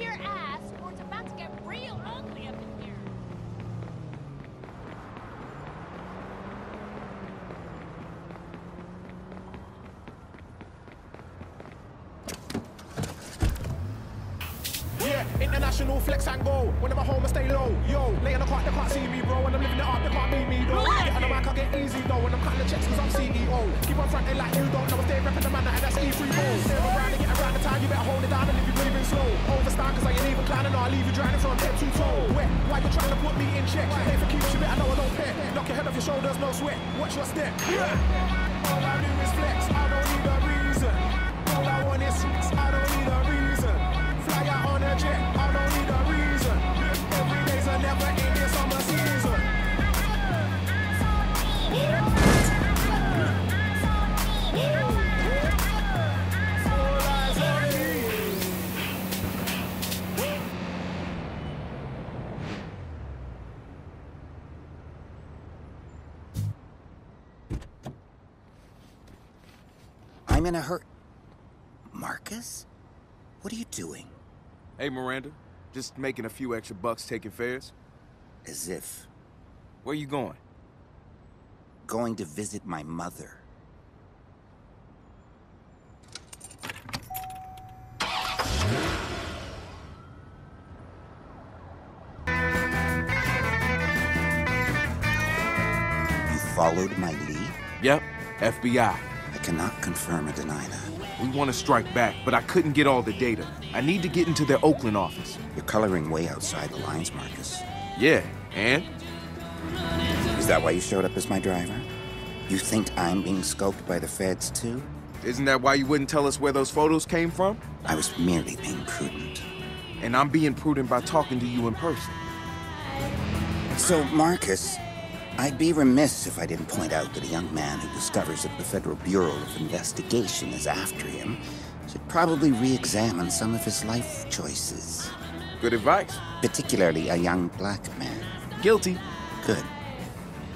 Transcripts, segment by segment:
your ass, or it's about to get real ugly up in here. Yeah, international flex and go. When I'm at home, I stay low. Yo, lay in the car, they can't see me, bro. When I'm living it up, they can't beat me, though. Get on the mic, I get easy, though. When I'm cutting the checks, cause I'm CEO. Keep on fronting like you don't know. Stay repping the man, and that's E3 ball. Stay around and get around the time, you better hold it down slow. Overstand, cause I ain't even climbing, or I leave you drowning from head to toe. Wet, why you trying to put me in check? I pay for keeps you, bit, I know I don't pay. Knock your head off your shoulders, no sweat. Watch your step. Yeah. All I do is flex, I don't need a reason. I'm in a hurry. Marcus? What are you doing? Hey, Miranda. Just making a few extra bucks taking fares. As if Where are you going? going to visit my mother. You followed my lead? Yep, FBI. I cannot confirm or deny that. We want to strike back, but I couldn't get all the data. I need to get into their Oakland office. You're coloring way outside the lines, Marcus. Yeah, and? Is that why you showed up as my driver? You think I'm being scoped by the feds too? Isn't that why you wouldn't tell us where those photos came from? I was merely being prudent. And I'm being prudent by talking to you in person. So, Marcus, I'd be remiss if I didn't point out that a young man who discovers that the Federal Bureau of Investigation is after him should probably re examine some of his life choices, Good advice. particularly a young black man. Guilty. Good.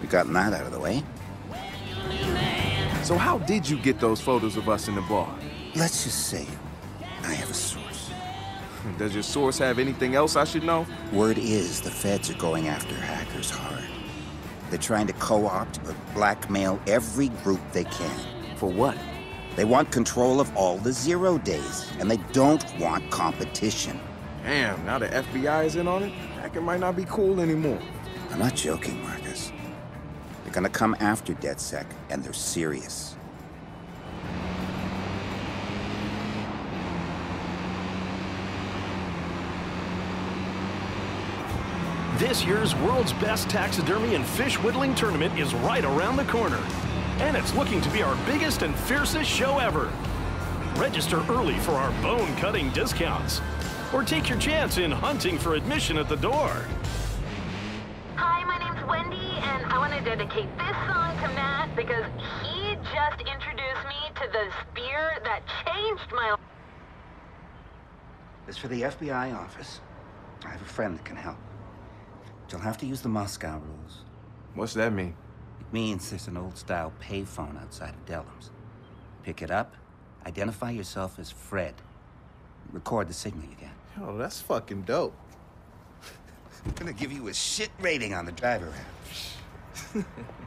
We've gotten that out of the way. So how did you get those photos of us in the bar? Let's just say I have a source. Does your source have anything else I should know? Word is the feds are going after hackers hard. They're trying to co opt or blackmail every group they can. For what? They want control of all the zero days, and they don't want competition. Damn, now the FBI is in on it? Hacking might not be cool anymore. I'm not joking, Marcus. They're gonna come after DedSec, and they're serious. This year's World's Best Taxidermy and Fish Whittling Tournament is right around the corner. And it's looking to be our biggest and fiercest show ever. Register early for our bone cutting discounts. Or take your chance in hunting for admission at the door. Hi, my name's Wendy, and I want to dedicate this song to Matt because he just introduced me to the spear that changed my life. It's for the FBI office. I have a friend that can help. But you'll have to use the Moscow rules. What's that mean? It means there's an old style payphone outside of Dellum's. Pick it up, identify yourself as Fred, record the signal you get. Yo, that's fucking dope. I'm gonna give you a shit rating on the driver app.